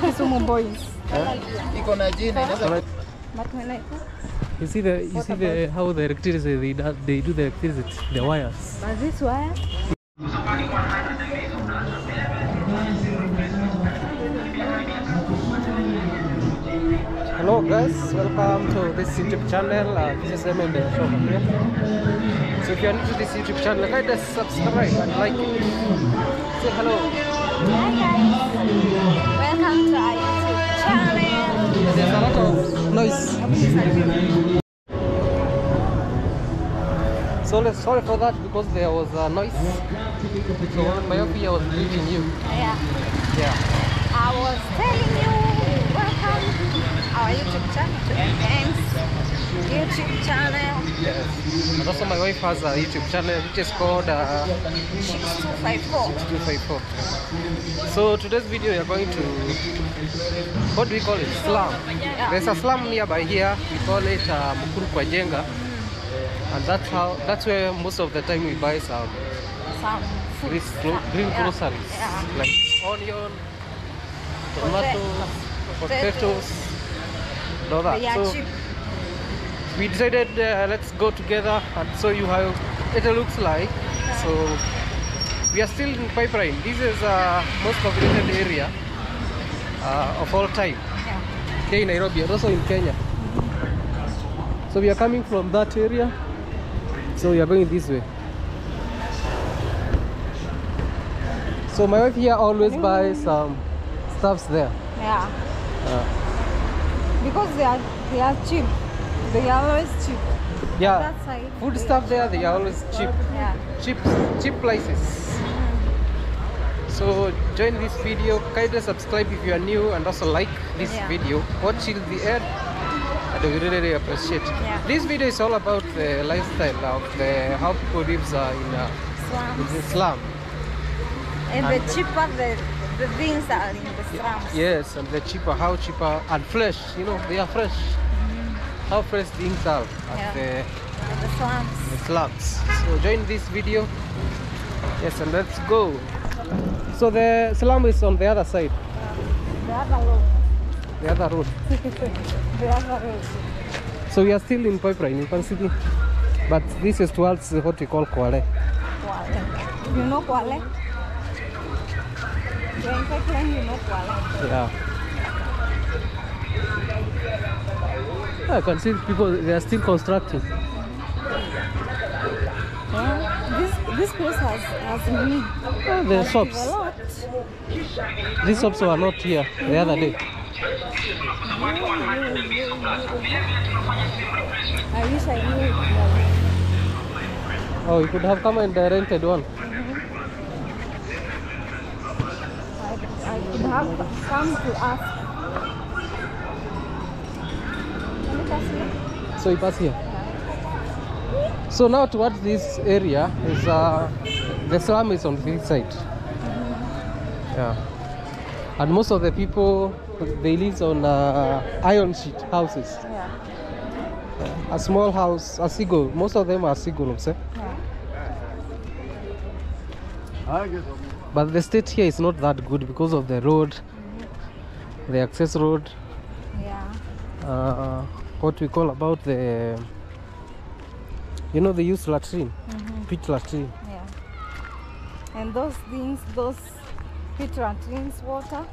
Kisumu boys. iko na jina inaweza You see the you see the how the electricity they do, they do the electricity the wires. but this wire Hello guys, welcome to this YouTube channel. Uh, this is the Show here. So if you are new to this YouTube channel, kindly subscribe and like it. Say hello. Hi guys. Our YouTube channel. There's a lot of noise. So let's sorry for that because there was a noise. So my office was greeting you. Yeah. Yeah. I was telling you, welcome our YouTube channel. Thanks. YouTube channel. Yes. And also my wife has a YouTube channel which is called uh, 6254. 6254. So today's video we are going to what do we call it? Slum. Yeah. There's a slum nearby here. We call it uh, Mukuru kwa Jenga. And that's how that's where most of the time we buy some Some food. gro- green Yeah. groceries Yeah. like onion, tomatoes, potatoes. potatoes, and all that. Are So cheap. we decided uh, let's go together and show you how it looks like. So we are still in Pipeline. This is uh, most populated area uh, of all time Yeah. here in Nairobi and also in Kenya. So we are coming from that area. So we are going this way. So my wife here always buys some stuffs there. Yeah. Uh, Because they are they are cheap. They are always cheap. yeah, That side. food they stuff are there they are always cheap. Yeah. cheap cheap places so join this video kindly subscribe if you are new and also like this Yeah. video watch till the end and we really, appreciate Yeah. this video is all about the lifestyle of the how people live uh, in, uh, in the slum And the cheaper the, the things are in the yes and the cheaper how cheaper and fresh you know they are fresh mm-hmm. how fresh things are at Yeah. the, the slums. the slums so join this video yes and let's go so the slum is on the other side The other road. the other road. the other road. So we are still in Pipeline, in can City. but this is towards what we call Kware. Kware. You know Kware? You're in you know Yeah. I can see people, they are still constructing. Yeah. This this place has has really Oh, the has shops. developed. These shops were not here the other day. I wish I knew it. Oh, you could have come and rented one. I, I could have come to ask. Can you pass me? So you pass here. So now towards this area is uh, the slum is on this side. Yeah. And most of the people they live on uh, iron sheet houses. Yeah. A small house, a single. Most of them are single, eh? yeah. But the state here is not that good because of the road, the access road. Yeah. Uh, what we call about the, you know, they use latrine, Mhm. pitch latrine. Yeah. And those things, those pit latrines water,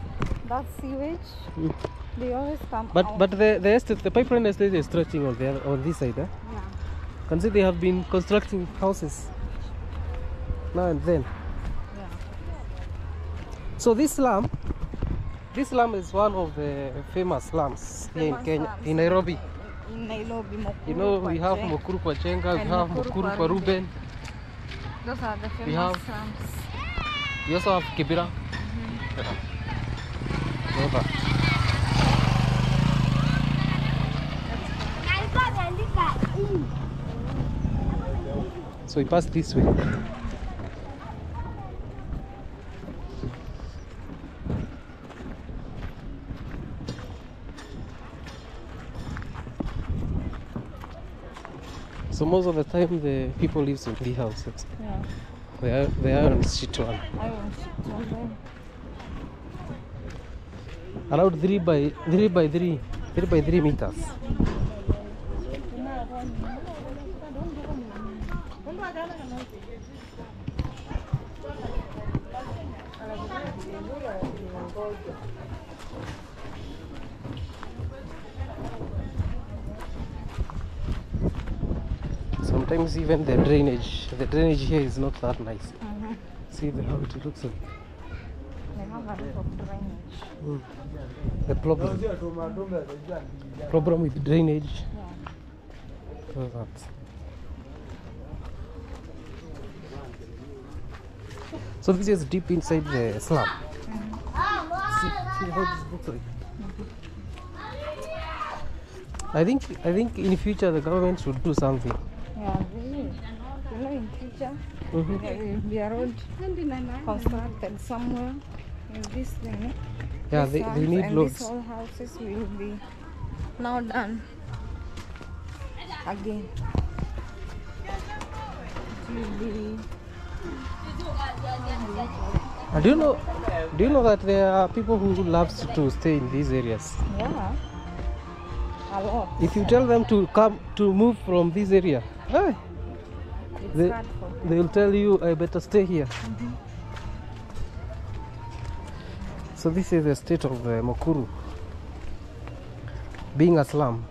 that sewage, Mm. they always come But out. but the the estate, the pipeline estate is stretching on the other, on this side. Eh? yeah. Can see they have been constructing houses now and then. Yeah. So this slum, this slum is one of the famous slums here in Kenya, slums. in Nairobi. In Nairobi, Mukuru, You know, we have Kwache. Mukuru kwa Njenga, we have Mukuru Mukuru kwa kwa Reuben. Reuben, Those are the famous We have- slums. we also have Kibera. Yeah. Know that. So we pass this way. So most of the time the people live in three houses. Yeah. They are they are on street one. I on them. around three by three by three, three by three meters. Sometimes even the drainage, the drainage here is not that nice. See the, how it looks like. They have a lot of drainage. Mm. The problem, problem with drainage. Yeah. that. So this is deep inside the slum. See, see how this looks like. I think I think in future the government should do something. Yeah, really. You know, in future, Mhm. there will be a road constructed somewhere in this thing. Yeah, they, they need and roads. These whole houses will be now done again. Be Uh, do you know? Do you know that there are people who loves to stay in these areas? yeah, a lot. If you tell them to come to move from this area, eh, It's they, they'll tell you, I better stay here. So this is the state of uh, Mukuru, being a slum.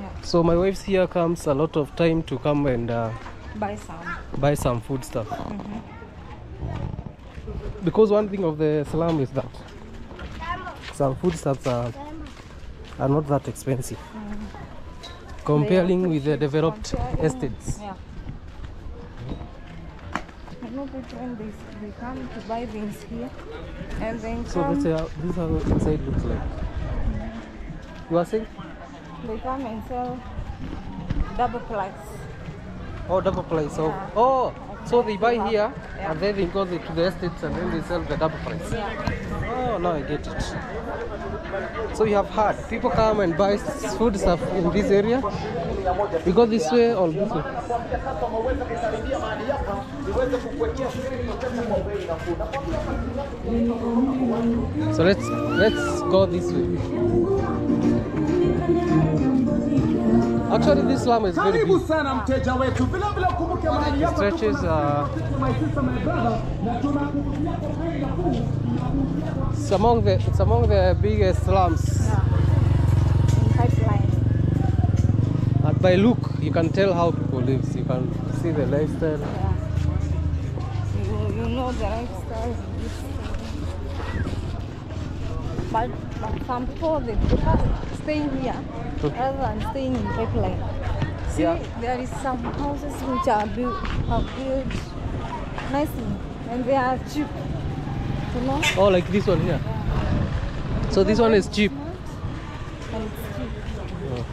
Yeah. So my wife's here comes a lot of time to come and uh, Buy some. buy some food stuff. Because one thing of the slum is that some food stuffs are, are not that expensive. Comparing with the developed estates. Yeah. I know that when they, they come to buy things here and then So come, that's how this is how inside looks like. You are saying? they come and sell double price. Oh, double price. So, Yeah. oh, so they buy here and then they go to the estates and then they sell the double price. Oh, now I get it. So you have heard people come and buy food stuff in this area. We go this way or this way. So let's let's go this way. Actually, this slum is very big. sana mteja wetu, vile vile ukumbuke mahali It hapa stretches uh, my sister, my brother, na tuna it's among the it's among the biggest slums. In pipeline. And by look, you can tell how people live. You can see the lifestyle. Yeah. You, you know the lifestyle in this. But, but some people they prefer staying here rather than staying in pipeline. See, Yeah. there is some houses which are built are built nicely and they are cheap. You know? Oh, like this one here. So this one is cheap And it's cheap.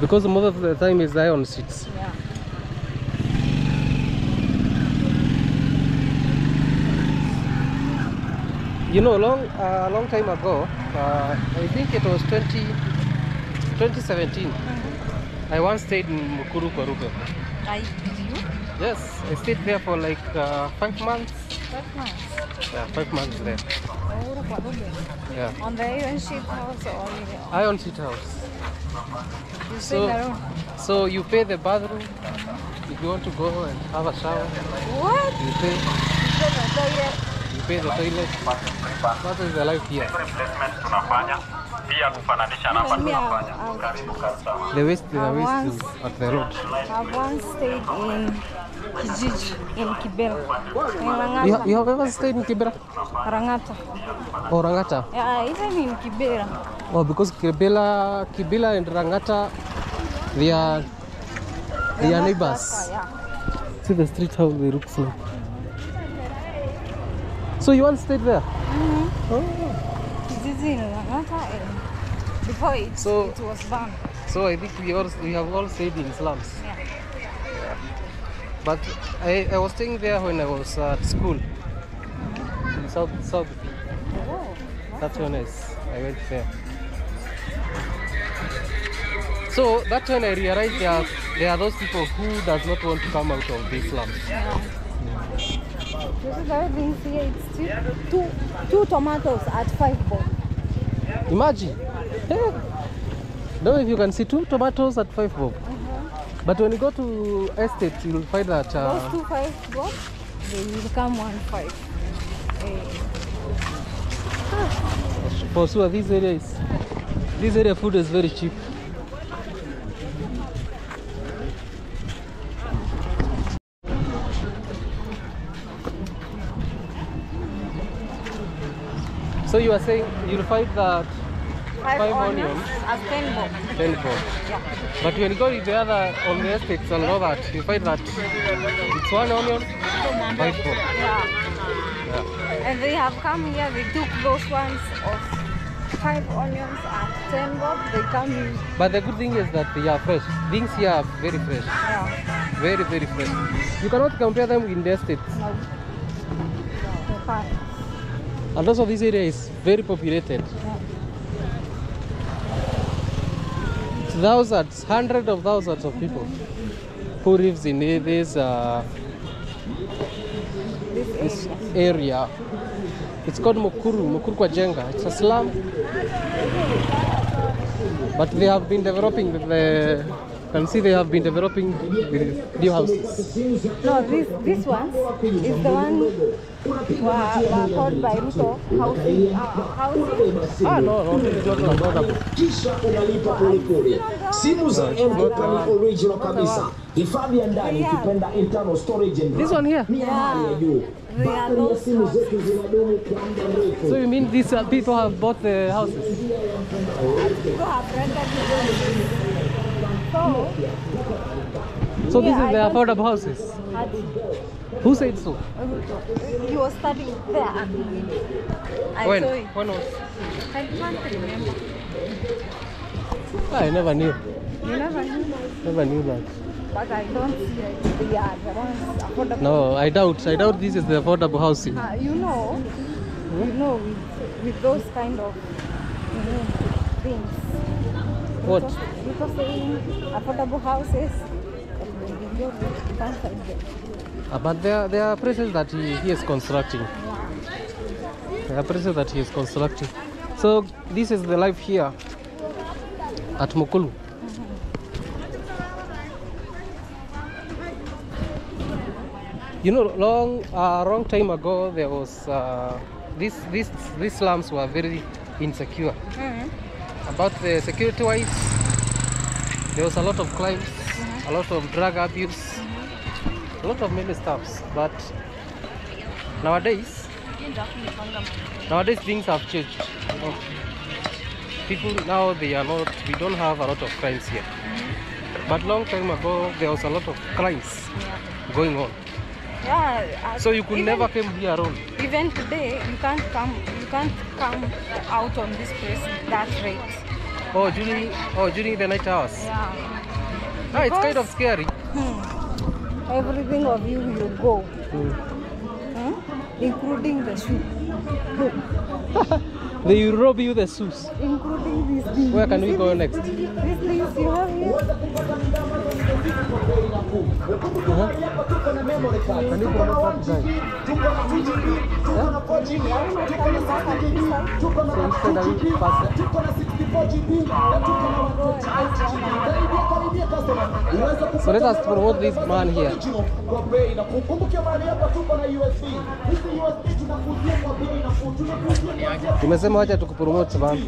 because most of the time is iron seats. Yeah. You know, long a long time ago, uh, I think it was 20, 2017. I once stayed in Mukuru kwa Reuben. I did you? Yes, I stayed there for like uh, five months. Five months? Yeah, five months there. Oh, what. Yeah, On the iron sheet house or you- iron seat house. you So- stay. So you pay the bathroom. If you want to go and have a shower, What? you pay. You go to the toilet. You pay the toilet. What is the life here. Pia kufananisha namba Me, tunafanya I've, karibu kabisa The waste, the I waste once- is at the road. I've once stayed in Kijiji in Kibera. In You, Rangata. you have ever stayed in Kibera Rangata. or Rangata? Yeah, even in Kibera. Oh, because Kibela, Kibela and Rangata, they are they are neighbors. Yeah. See the street how they look like. So you once stayed there? Oh. Kijiji in Rangata and before it, So- it was banned. So I think we all we have all stayed in slums. Yeah. But I, I was staying there when I was at school in South South. Oh, That's when I, I went there. So that's when I realized there are, there are those people who does not want to come out of these slums. yeah. This is here. It's. Two, two tomatoes at five bob. Imagine. Don't know if you can see two tomatoes at five bob. But when you go to estates, you'll find that uh, Those two five bob, they will come one five. Eh, for sure this area is this area food is very cheap. So you are saying you'll find that five, Five onions, onions. as ten bob. ten bob. Yeah. But when you go to the other on the estates and all that, you find that it's one onion, five bob. Yeah. Yeah. And they have come here, they took those ones of five onions at 10 bob. They come in, But the good thing is that they are fresh. Things here are very fresh. yeah, Very, very fresh. You cannot compare them in the estates. no, they're. And also this area is very populated. It's thousands, hundreds of thousands of people who lives in this uh, This area. It's called Mukuru, Mukuru kwa Jenga. It's a slum. But they have been developing the can see they have been developing new houses. No, this this one is the one were, were called by Ruto housing. Uh, housing. Ah no, no, this is not affordable. kisha unalipa polepole. Simu za M-Kopa ni original kabisa, hifadhi ya ndani ukipenda internal storage and This one here. ni hali ya juu. They are Battery ya those simu houses. zetu zinadumu kwa muda mrefu. So you mean these uh, people have bought the houses? People have rented the So, So this Yeah, is the affordable houses. Who said so? he was studying there. I when? saw it. When was? I can't remember. I never knew. You never knew. Never knew that. But I don't see it. They are the ones affordable. No, I doubt. I doubt this is the affordable housing. Uh, you know, you know, with, with those kind of you know, things. What? Affordable houses. Uh, but there, there are places that he, he is constructing. There are places that he is constructing. So this is the life here at Mukulu. You know, long, uh, long time ago, there was uh, this, this, these slums were very insecure. About the security wise, there was a lot of crimes, a lot of drug abuse, a lot of many stuffs. But nowadays, nowadays things have changed. You know. People now they are not. We don't have a lot of crimes here. But long time ago, there was a lot of crimes going on. Yeah. So you could even, never come here alone. Even today, you can't come. You can't come out on this place that rate. Oh, during oh during the night hours. Yeah. Ah, it's kind of Because- scary. Everything of you will go, Mm. hmm? including the shoe, They will rob you the shoes. including these things. Where can You we go next? These things you have here. Uh-huh. Can you promote that guy? Are we not coming back at this side? So instead I will pass it. Tuko na 64 GB na tuko na 128. Karibia karibia customer. Unaweza So let us promote this man here. kwa Tumesema wacha tukupromote man. 16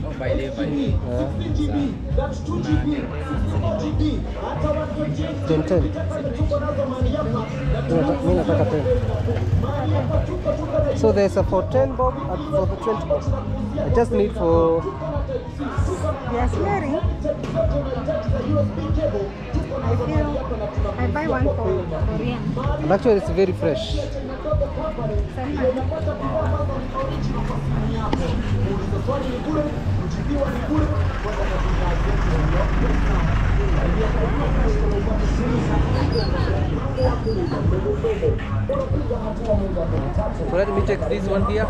GB, that's 2 GB, 64 GB, hata 128 Ten ten. Mimi nataka 10. So there's a for 10 bob and for the 20 bob. I just need for are smearing. I feel I buy one for Korean. actually it's very fresh. So let me take this one here.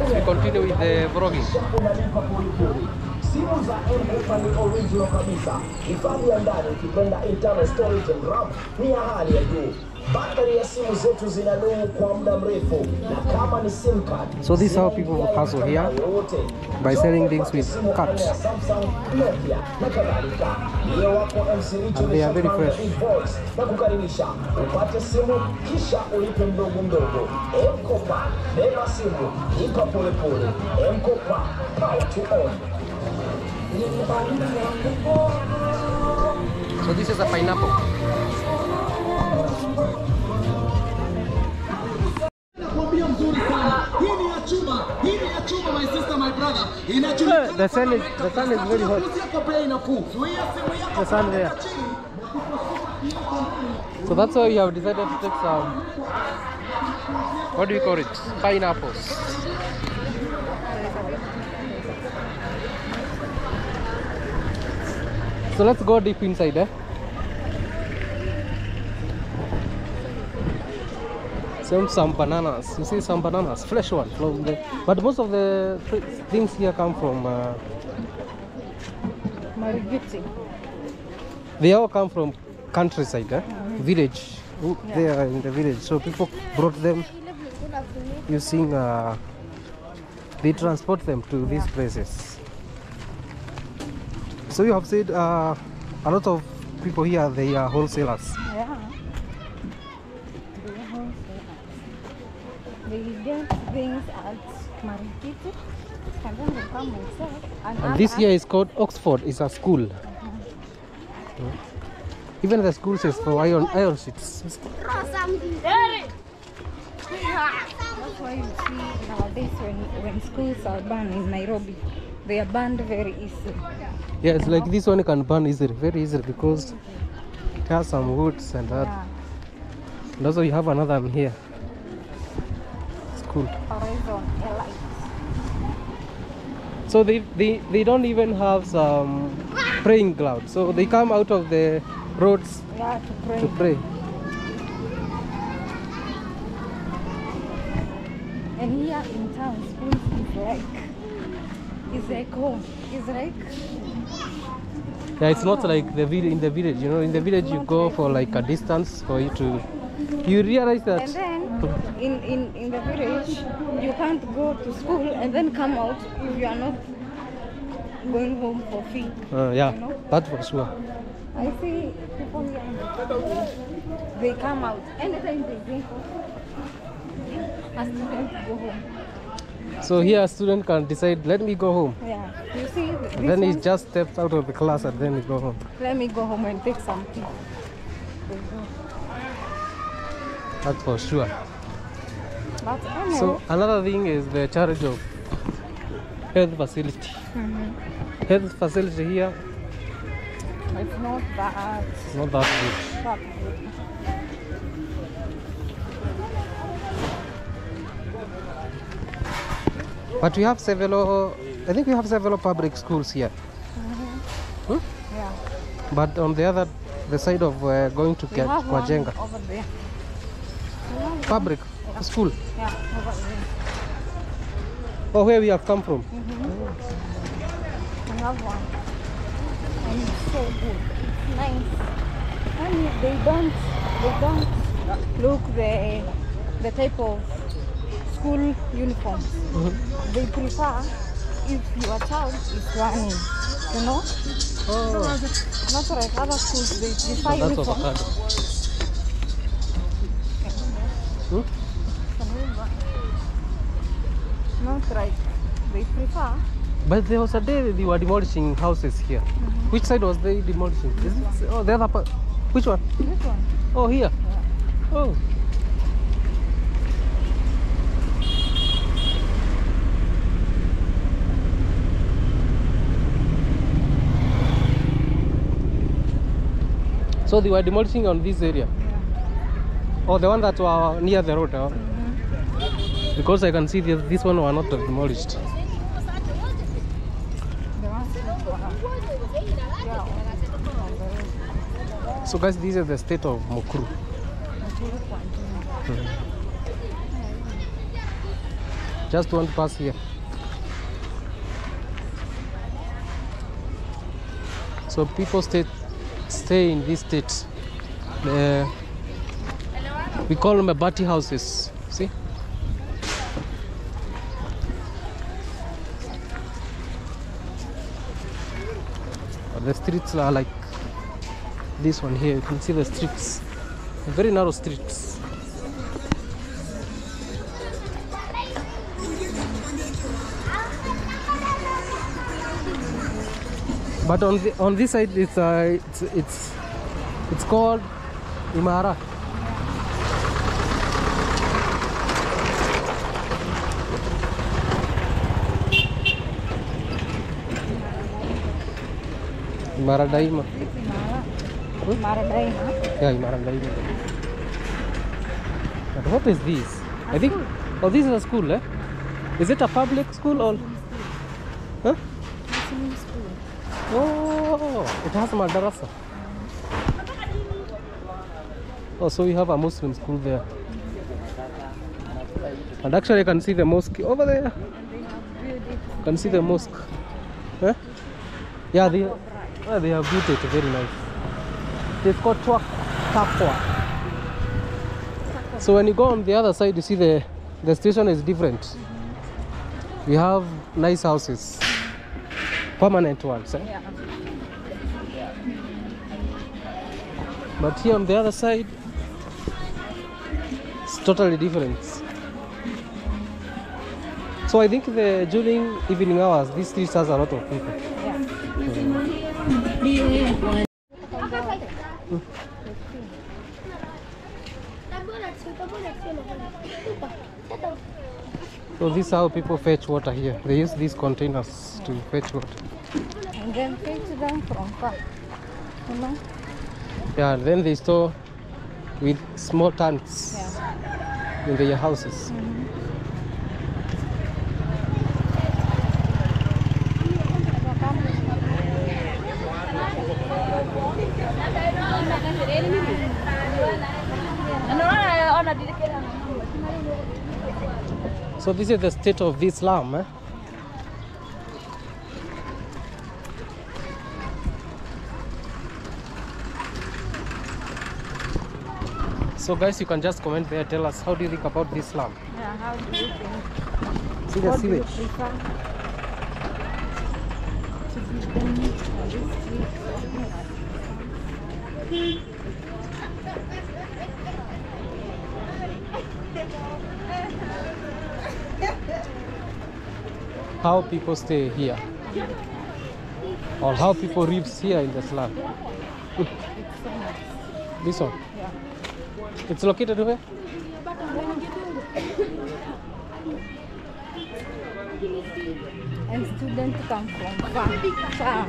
As we continue with the vlogging. Simu za M-Kopa ni original kabisa. Hifadhi ya ndani ukipenda internal storage and RAM ni ya hali ya juu. Battery ya simu zetu zinadumu kwa muda mrefu, na kama ni SIM card So this is how people hustle here by selling things with Richo And they are very fresh. Na kukaribisha upate simu kisha ulipe mdogo mdogo. M-Kopa, beba simu, lipa polepole. M-Kopa, power to own. So this is a pineapple. The sun is the sun is very hot. The sun there. So that's why we have decided to take some. What do you call it? Pineapples. So let's go deep inside, eh? Some some bananas. You see some bananas, fresh one from the. But most of the things here come from. Uh, Marikiti. They all come from countryside, eh? village. Who- They are in the village, so people brought them using. Uh, they transport them to these places. So you have said uh, a lot of people here they are wholesalers. Yeah. They get things at and then they come and sell. And, And this here is called Oxford. It's a school. Even the school says for iron iron sheets. That's why you see nowadays when, when schools are banned in Nairobi, they are burned very easily. Yeah, it's like this one can burn easily, very easily because it has some woods and that. Yeah. And also you have another one here. School. Horizon Elite. So they, they, they don't even have some praying ground. So they come out of the roads Yeah, to pray. to pray. And here in town, schools is like, is like home. It's like, Yeah, it's not like the vil- in the village. You know, in the village you go for like a distance for you to. You realize that. and then in, in, in the village, you can't go to school and then come out if you are not going home for free. Uh, yeah, You know? that for sure. I see people here in the country, they come out anytime they drink a student go home. So here a student can decide, let me go home. Yeah, you see, then he just steps out of the class and then he go home. let me go home and take something. That's for sure. Anyway, So another thing is the charge of health facility. Mm-hmm. Health facility here it's not that, is not that good. that good. But we have several, I think we have several public schools here. Mm-hmm. Hmm? Yeah. But on the other, the side of uh, going to Kwa Njenga, over there. We have one- public school. Yeah, over there. Oh, where we have come from. Mm-hmm. Oh. We have one. And it's so good. It's nice. And they don't they don't look the the type of school uniforms. They prefer if your child is running, you know? Oh, Not like other schools, they prefer that's uniform. Hmm? Not like they prefer But there was a day they were demolishing houses here. Which side was they demolishing? Is it, oh, the other part. Which one? this one. Oh, here. Oh. So they were demolishing on this area. Oh, the one that were near the road. huh? Mm-hmm. Because I can see this, this one were not demolished. The ones that were yeah, on the road. So guys, this is the state of Mukuru. Mm-hmm. Just one pass here. So people stay stay in this state. Uh, We call them mabati houses. See? The streets are like this one here. You can see the streets. Very narrow streets. But on the on this side, it's uh, it's it's it's called Imara. Imara Daima. Mara. Mara Daima. Yeah, Imara Daima. But what is this? I think. Oh, this is a school, eh? Is it a public school or? Huh? Oh, it has madrasa. Oh, so we have a Muslim school there. And actually, I can see the mosque over there. You Can see the mosque. Huh? Yeah, they, yeah, they have built it very nice. They've got Takwa. So when you go on the other side, you see the the station is different. We have nice houses, permanent ones. Eh? Yeah. But here on the other side, it's totally different. So I think the during evening hours, this street has a lot of people. So this is how people fetch water here. They use these containers to fetch water. And then fetch them from far. You know? Yeah, then they store with small tanks Yeah. in their houses. Mm-hmm. So this is the state of Islam. Eh? So guys, you can just comment there. Tell us how do you think about this Islam? Yeah, how do you think? See the What do you prefer? To be done on this street? How people stay here, or how people live here in the slum. This one. Yeah. It's located where? And students come from far, far.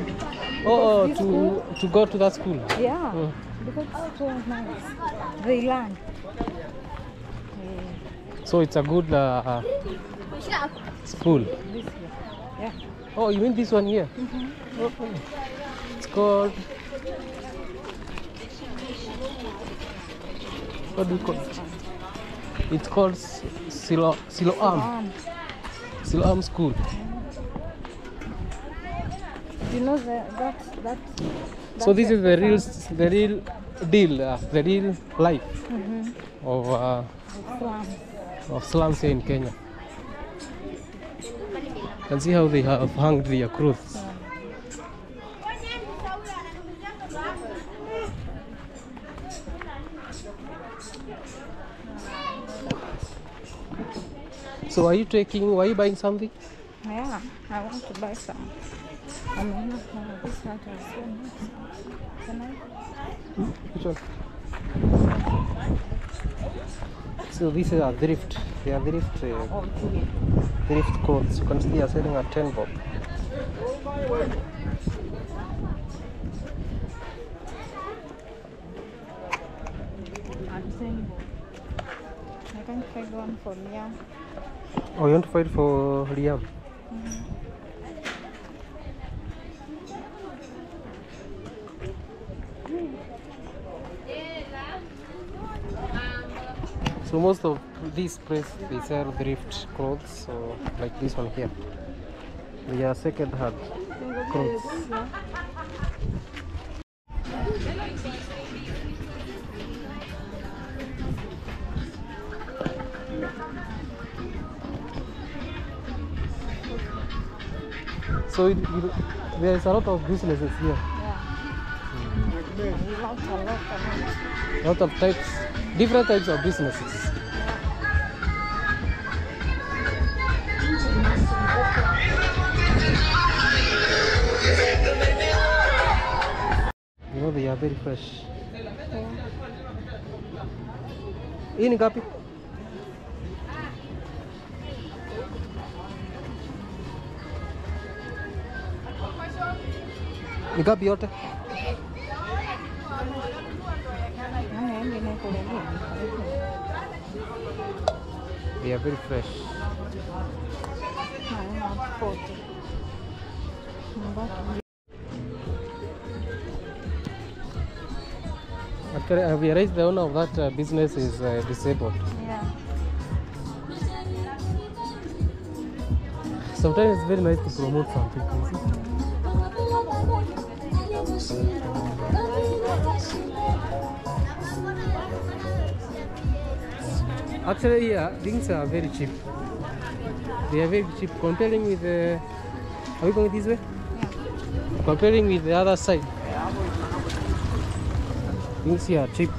Oh, this to school- to go to that school. Yeah, Mm. because it's so nice. They learn. So it's a good uh, school. This way. Yeah. Oh, you mean this one here? Okay. It's called. What do you call it? It's called Silo Siloam. Siloam School. you know the, that that. So this is the real, the real deal, uh, the real life Mhm. of uh, of slums here in Kenya. You can see how they have hung their clothes. So are you taking, were you buying something? Yeah, I want to buy some. I mean, this hat is so nice. Can I? Which one? So these are thrift. They are drift. uh, Oh. Thrift clothes. You can see they are selling at 10 bob. Saying, can find one for Liam. Oh, you want to fight for Liam? Mm-hmm. So most of these places they sell thrift clothes, so like this one here. They are second hand clothes. So it, it, there is a lot of businesses here. Yeah. Mm. Lot of types, different types of businesses. Very fresh. Hii ni ngapi? Ni ngapi yote? They are very fresh. Actually, I realized the owner of that uh, business is uh, disabled. Yeah. Sometimes it's very nice to promote something. Actually, yeah, things are very cheap. They are very cheap comparing with the. Are we going this way? Yeah. Comparing with the other side. Here are cheap.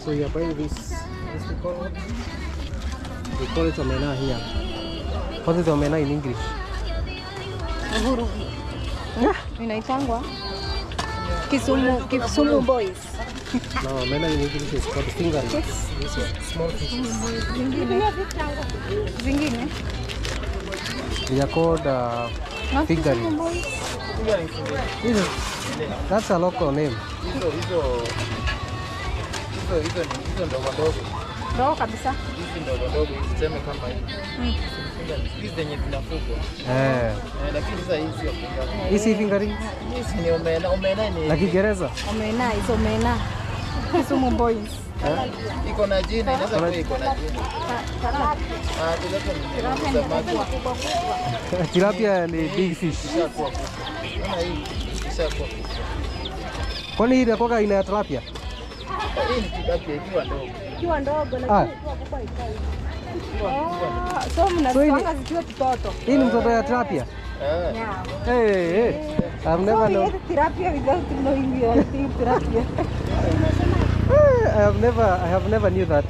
So you are buying this. Call it. We call it omena here. What is omena in English? Uhuru. Inaitangwa Kisumu Kisumu Boys. No, in English is called finger. This is small fish. Zingine. They are called uh, finger. That's a local name. This is. Hizo hizo hizo hizo hizo ndogo ndogo. Ndogo kabisa. Hizi ndogo ndogo hizi tuseme kama hivi. Hizi zenye zinafugwa. Eh, is lakini sasa hizi sio fingering. hii si fingering Hizi ni omena, omena ni la Kiingereza. Omena, hizo omena. Kisumu Boys. iko na jina, inaweza kuwa iko na jina. Ah, tilapia ni. Tilapia ni big fish. Kubwa. Kubwa. Kwani hii inakuwa aina ya tilapia? Hii ni tilapia ikiwa ndogo. Ikiwa ndogo Ah, Oh, so mnazipanga zikiwa kitoto. hii ni mtoto ya tilapia. Eh, Yeah. Hey, hey. I've never known. tilapia without knowing you are tilapia. I have never, I have never knew that.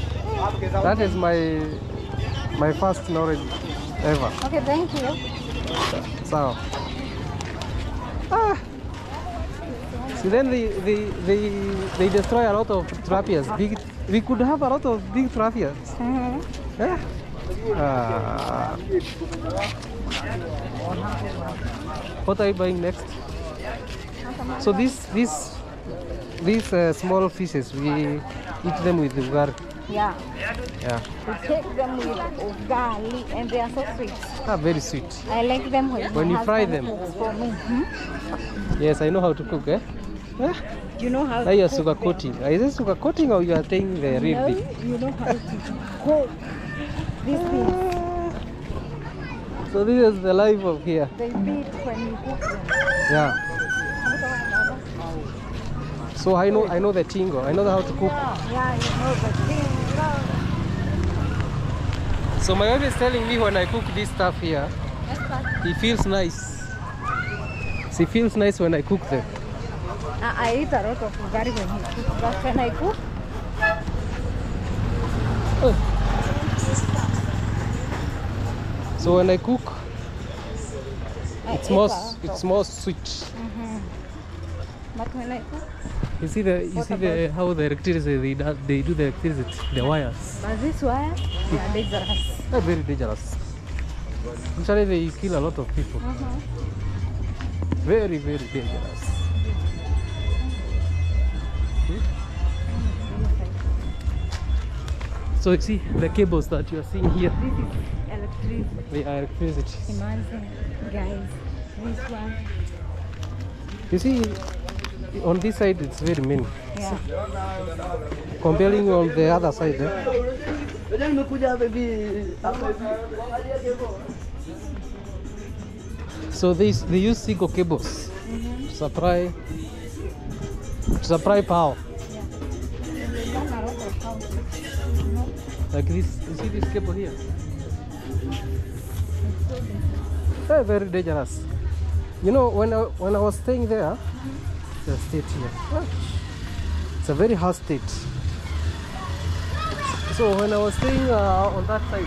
That is my, my first knowledge ever. Okay, thank you. So, ah. See, then they, they, they, they destroy a lot of tilapias. Big, we could have a lot of big tilapias. Mhm. Yeah. Ah. What are you buying next? So this these these uh, small fishes we eat them with ugali. Yeah. Yeah. We take them with ugali and they are so sweet. Ah, very sweet. I like them when, When you fry them. For me. Hmm? Yes, I know how to cook. Eh? Ah, You know how now you are sugar them. coating. Is it sugar coating or you are taking the real No, thing? you know how to cook these things. So this is the life of here. They beat when you cook them. Yeah. So I know I know the tingo. I know how to cook. Yeah, you know the thing. So my wife is telling me when I cook this stuff here, it feels nice. She feels nice when I cook them. I, eat a lot of ugali when he cooks, but when I cook, So when I cook, it's more it's more sweet. Mm-hmm. But when I cook, You see the you see the how the electricity they do, they do the electricity the wires. but this wire, they are dangerous. They're very dangerous. Usually they kill a lot of people. Very very dangerous. Hmm? So you see the cables that you are seeing here, This is electricity. they are electricity. Imagine, guys, this one. You see, on this side it's very many. Yeah. Comparing on the other side, eh? So they, they use single cables to supply to supply power. Like this, you see this cable here? Very, very dangerous. You know, when I, when I was staying there, the state here, it's a very hot state. So when I was staying uh, on that side,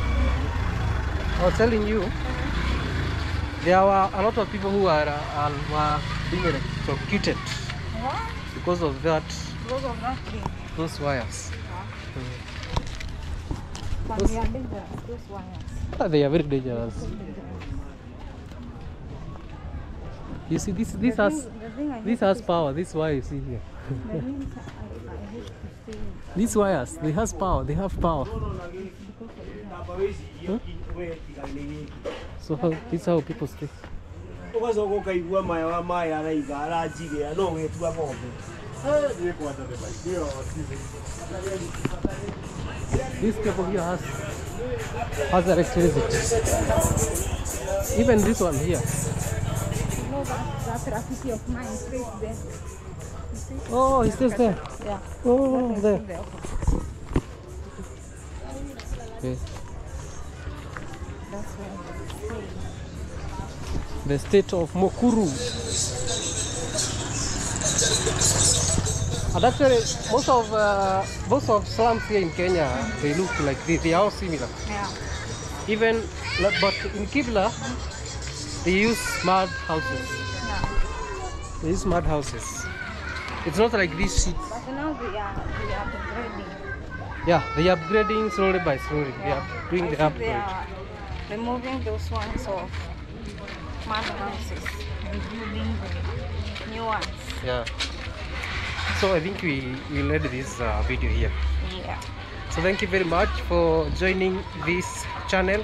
I was telling you, there were a lot of people who are, uh, were being electrocuted What? because of that, Because of that thing. those wires. But they are dangerous, those wires. Ah, They are very dangerous. You see, this this The has thing- thing this has power. This wire you see here. The things I, I hate to say These wires, they has power. They have power. So how, this is how people stay. ugacoka ũkaigua maya wa maya araiga aranjigĩra no getua ng'ombe This cable here has has electricity. Even this one here. You know that, that graffiti of mine stays there. Oh, it stays there. Yeah. Oh, That there. is there. Okay. That's where. The state of Mukuru. And actually, most of uh, most of slums here in Kenya, they look like this. They are all similar. Yeah. Even, but in Kibera, they use mud houses. Yeah. They use mud houses. It's not like this shit. But now they are they are upgrading. Yeah, they are upgrading slowly by slowly. They are doing I the think they upgrade. are removing those ones of mud houses and building the new ones. Yeah. So I think we will end this uh, video here. Yeah. So thank you very much for joining this channel.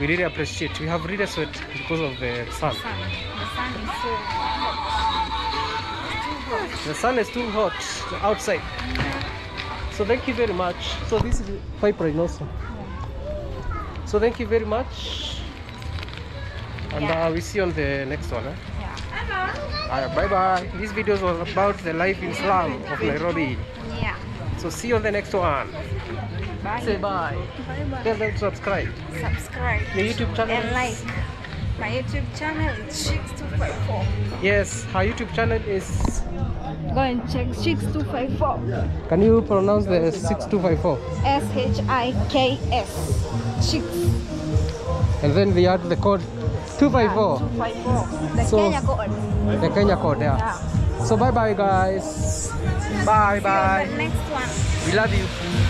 We really appreciate. We have really sweat because of the sun. The sun is so hot. The sun is too hot outside. So thank you very much. So this is pipeline also. So thank you very much. And uh, we see you on the next one. Eh? Yeah. Alright, bye bye. This video was about the life in slum of Nairobi. Yeah. So see you on the next one. Bye. Say bye. Bye bye. Tell them to subscribe. Subscribe. The YouTube channel. And like. My YouTube channel is Shiks254. Yes, our YouTube channel is. Go and check Shiks254. Can you pronounce the 6254? S H I K S. Shiks. And then we add the code 254. 254. The So- Kenya code. The Kenya code, yeah. Yeah. So bye bye guys. Bye bye. next one. We love you.